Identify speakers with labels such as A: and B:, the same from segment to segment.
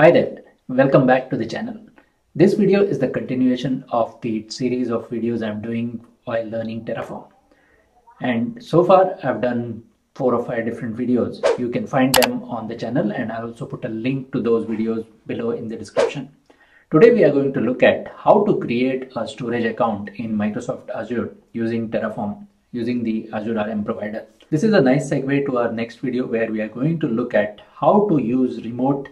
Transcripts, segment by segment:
A: Hi there, welcome back to the channel. This video is the continuation of the series of videos I'm doing while learning Terraform. And so far I've done four or five different videos. You can find them on the channel and I also put a link to those videos below in the description. Today we are going to look at how to create a storage account in Microsoft Azure using Terraform using the Azure RM provider. This is a nice segue to our next video where we are going to look at how to use remote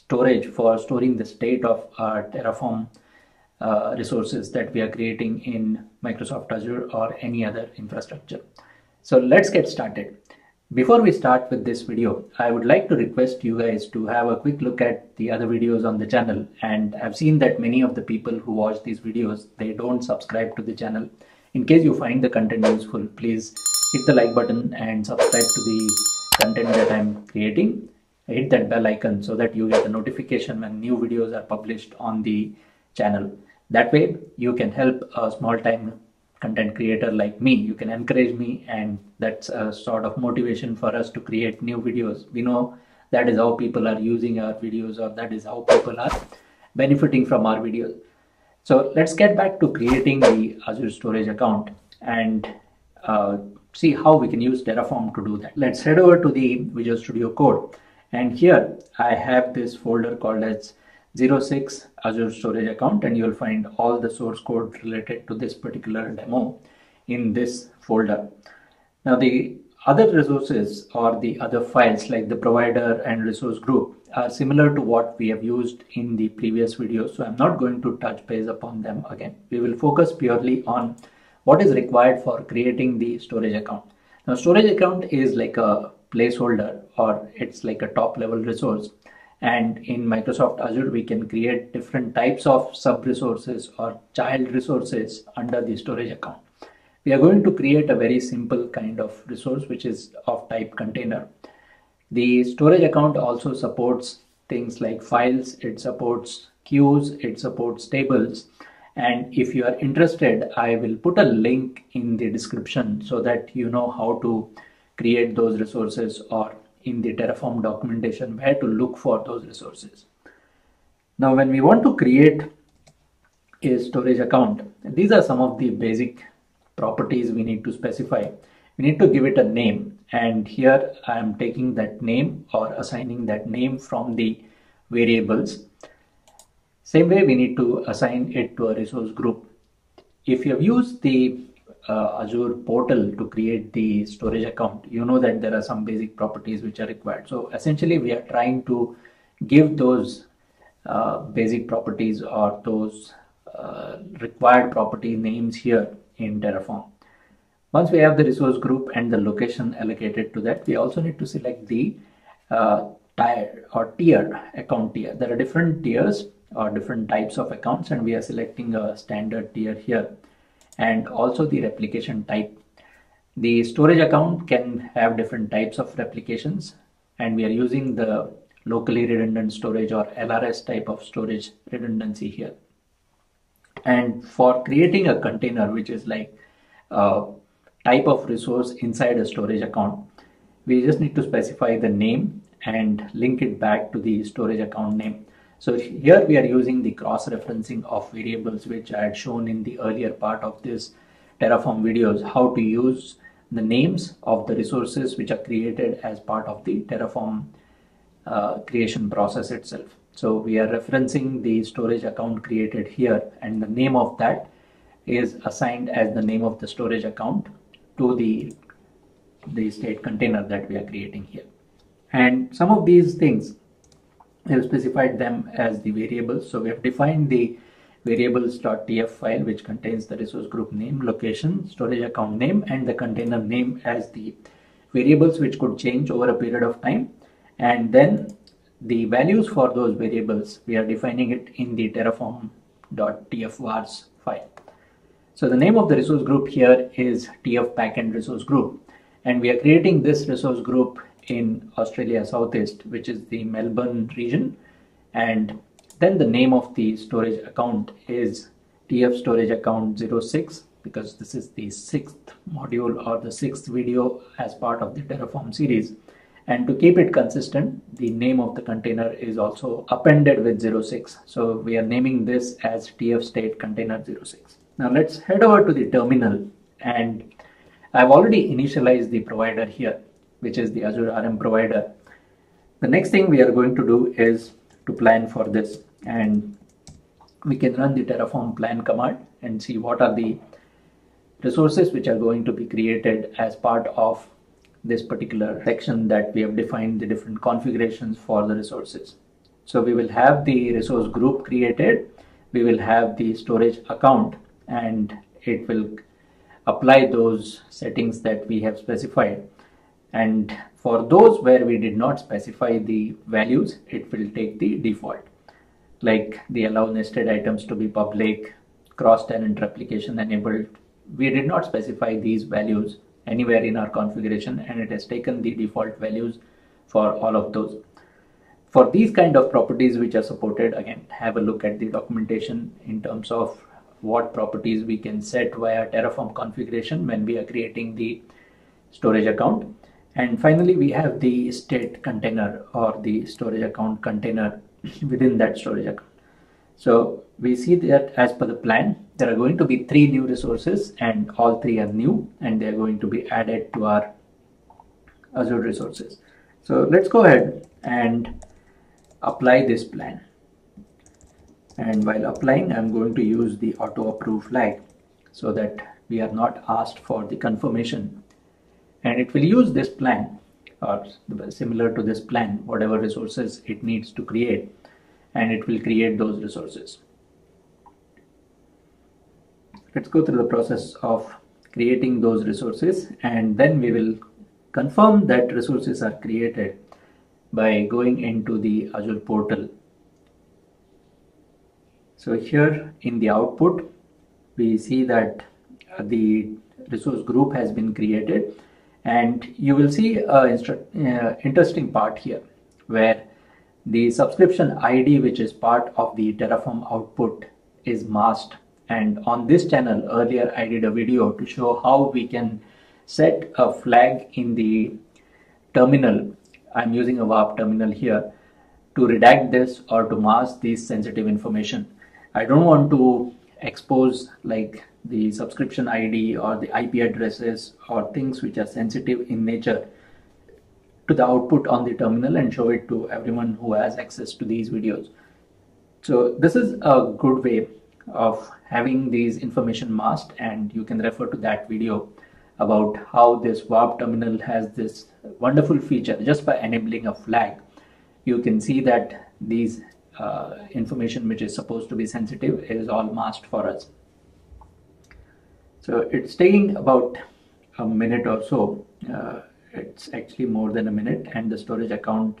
A: storage for storing the state of our Terraform uh, resources that we are creating in Microsoft Azure or any other infrastructure. So let's get started. Before we start with this video, I would like to request you guys to have a quick look at the other videos on the channel. And I've seen that many of the people who watch these videos, they don't subscribe to the channel. In case you find the content useful, please hit the like button and subscribe to the content that I'm creating hit that bell icon so that you get a notification when new videos are published on the channel. That way you can help a small time content creator like me. You can encourage me and that's a sort of motivation for us to create new videos. We know that is how people are using our videos or that is how people are benefiting from our videos. So let's get back to creating the Azure storage account and uh, see how we can use Terraform to do that. Let's head over to the Visual Studio Code and here I have this folder called as 06 Azure storage account and you'll find all the source code related to this particular demo in this folder. Now the other resources or the other files like the provider and resource group are similar to what we have used in the previous video so I'm not going to touch base upon them again. We will focus purely on what is required for creating the storage account. Now storage account is like a placeholder or it's like a top level resource and in Microsoft Azure we can create different types of sub resources or child resources under the storage account. We are going to create a very simple kind of resource which is of type container. The storage account also supports things like files, it supports queues, it supports tables and if you are interested I will put a link in the description so that you know how to create those resources or in the Terraform documentation where to look for those resources. Now when we want to create a storage account, these are some of the basic properties we need to specify. We need to give it a name and here I am taking that name or assigning that name from the variables. Same way we need to assign it to a resource group. If you have used the uh, Azure portal to create the storage account, you know that there are some basic properties which are required. So essentially we are trying to give those uh, basic properties or those uh, required property names here in Terraform. Once we have the resource group and the location allocated to that, we also need to select the uh, tier or tier account tier. There are different tiers or different types of accounts and we are selecting a standard tier here and also the replication type. The storage account can have different types of replications and we are using the locally redundant storage or LRS type of storage redundancy here. And for creating a container, which is like a type of resource inside a storage account, we just need to specify the name and link it back to the storage account name. So here we are using the cross-referencing of variables which I had shown in the earlier part of this Terraform videos, how to use the names of the resources which are created as part of the Terraform uh, creation process itself. So we are referencing the storage account created here and the name of that is assigned as the name of the storage account to the, the state container that we are creating here. And some of these things we have specified them as the variables. So we have defined the variables.tf file which contains the resource group name, location, storage account name and the container name as the variables which could change over a period of time. And then the values for those variables, we are defining it in the terraform.tfvars file. So the name of the resource group here is tf backend resource group and we are creating this resource group in Australia Southeast, which is the Melbourne region. And then the name of the storage account is TF storage account 06 because this is the sixth module or the sixth video as part of the Terraform series. and to keep it consistent the name of the container is also appended with 06 so we are naming this as tf state container 06 now let's head over to the terminal and I've already initialized the provider here which is the Azure RM provider the next thing we are going to do is to plan for this and we can run the terraform plan command and see what are the resources which are going to be created as part of this particular section that we have defined the different configurations for the resources. So we will have the resource group created, we will have the storage account and it will apply those settings that we have specified. And for those where we did not specify the values, it will take the default like the allow nested items to be public, cross-tenant replication enabled. We did not specify these values anywhere in our configuration and it has taken the default values for all of those. For these kind of properties which are supported, again, have a look at the documentation in terms of what properties we can set via Terraform configuration when we are creating the storage account. And finally, we have the state container or the storage account container within that storage account. So we see that as per the plan, there are going to be three new resources and all three are new and they are going to be added to our Azure resources. So let's go ahead and apply this plan. And while applying, I'm going to use the auto approve flag so that we are not asked for the confirmation. And it will use this plan or similar to this plan, whatever resources it needs to create, and it will create those resources. Let's go through the process of creating those resources and then we will confirm that resources are created by going into the Azure portal. So here in the output, we see that the resource group has been created and you will see an uh, interesting part here where the subscription ID which is part of the Terraform output is masked. And on this channel earlier I did a video to show how we can set a flag in the terminal. I'm using a warp terminal here to redact this or to mask this sensitive information. I don't want to expose like the subscription ID or the IP addresses or things which are sensitive in nature to the output on the terminal and show it to everyone who has access to these videos. So this is a good way of having these information masked and you can refer to that video about how this warp terminal has this wonderful feature just by enabling a flag you can see that these uh, information which is supposed to be sensitive is all masked for us so it's taking about a minute or so. Uh, it's actually more than a minute and the storage account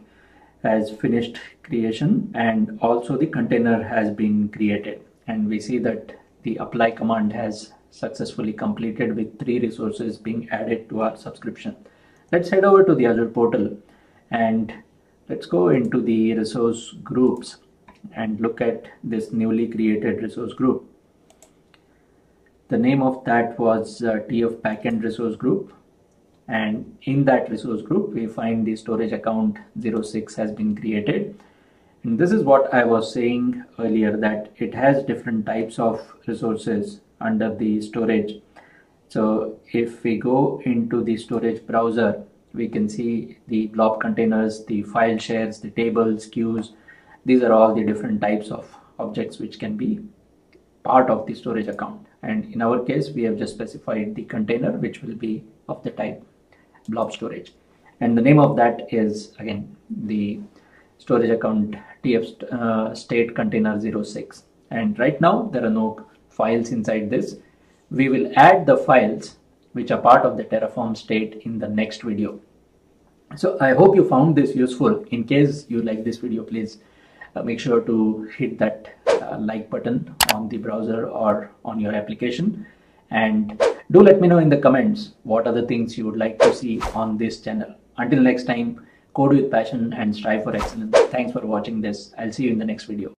A: has finished creation and also the container has been created and we see that the apply command has successfully completed with three resources being added to our subscription. Let's head over to the Azure portal and let's go into the resource groups and look at this newly created resource group. The name of that was uh, TF backend resource group. And in that resource group, we find the storage account 06 has been created. And this is what I was saying earlier that it has different types of resources under the storage. So if we go into the storage browser, we can see the blob containers, the file shares, the tables, queues. These are all the different types of objects which can be part of the storage account. And in our case we have just specified the container which will be of the type blob storage. And the name of that is again the storage account tf uh, state container 06 and right now there are no files inside this. We will add the files which are part of the terraform state in the next video. So i hope you found this useful. In case you like this video please uh, make sure to hit that uh, like button on the browser or on your application. And do let me know in the comments what the things you would like to see on this channel. Until next time code with passion and strive for excellence. Thanks for watching this. I'll see you in the next video